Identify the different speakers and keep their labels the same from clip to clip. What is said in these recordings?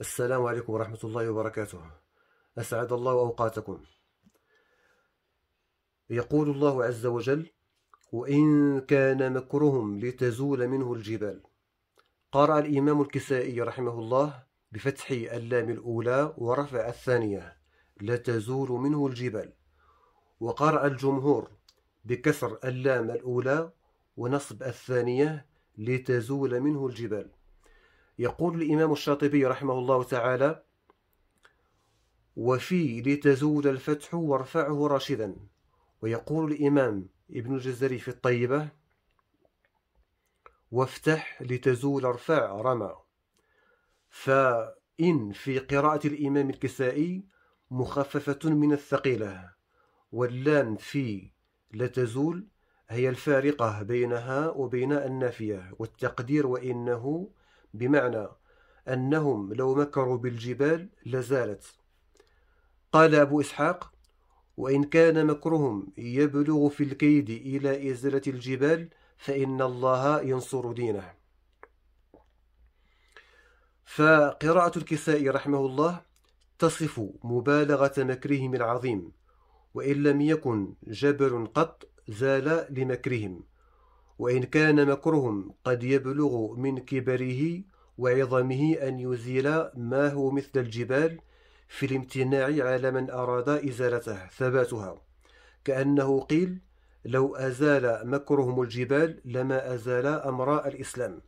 Speaker 1: السلام عليكم ورحمة الله وبركاته. أسعد الله أوقاتكم. يقول الله عز وجل وإن كان مكرهم لتزول منه الجبال. قرأ الإمام الكسائي رحمه الله بفتح اللام الأولى ورفع الثانية لتزول منه الجبال. وقرأ الجمهور بكسر اللام الأولى ونصب الثانية لتزول منه الجبال. يقول الإمام الشاطبي رحمه الله تعالى وفي لتزول الفتح وارفعه راشدا. ويقول الإمام ابن الجزري في الطيبة وافتح لتزول ارفع رمى فإن في قراءة الإمام الكسائي مخففة من الثقيلة واللام في لتزول هي الفارقة بينها وبين النافية والتقدير وإنه بمعنى أنهم لو مكروا بالجبال لزالت. قال أبو إسحاق وإن كان مكرهم يبلغ في الكيد إلى إزالة الجبال فإن الله ينصر دينه. فقراءة الكساء رحمه الله تصف مبالغة مكرهم العظيم وإن لم يكن جبل قط زال لمكرهم. وإن كان مكرهم قد يبلغ من كبره وعظمه أن يزيل ما هو مثل الجبال في الامتناع على من أراد إزالته ثباتها. كأنه قيل لو أزال مكرهم الجبال لما أزال أمراء الإسلام.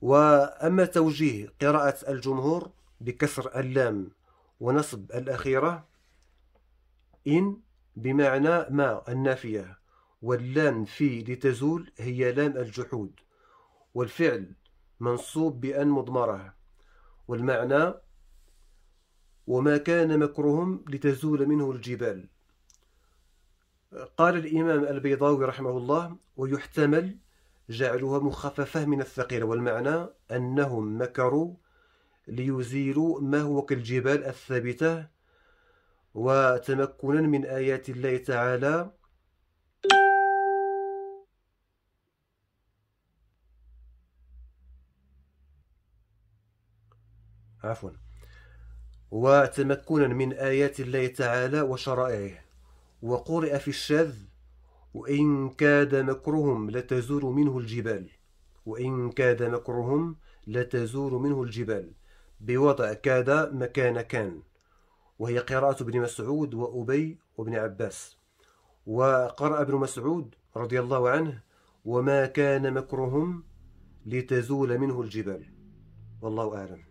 Speaker 1: وأما توجيه قراءة الجمهور بكسر اللام ونصب الأخيرة إن بمعنى ما النافية. واللام في لتزول هي لام الجحود والفعل منصوب بأن مضمرة والمعنى وما كان مكرهم لتزول منه الجبال. قال الإمام البيضاوي رحمه الله ويحتمل جعلها مخففة من الثقيل والمعنى أنهم مكروا ليزيلوا ما هو كالجبال الثابتة وتمكنا من آيات الله تعالى عفوا. وتمكنا من آيات الله تعالى وشرائعه. وقرئ في الشاذ وإن كاد مكرهم لتزور منه الجبال. وإن كاد مكرهم لتزور منه الجبال. بوضع كاد مكان كان. وهي قراءة ابن مسعود وأبي وابن عباس. وقرأ ابن مسعود رضي الله عنه وما كان مكرهم لتزول منه الجبال. والله أعلم.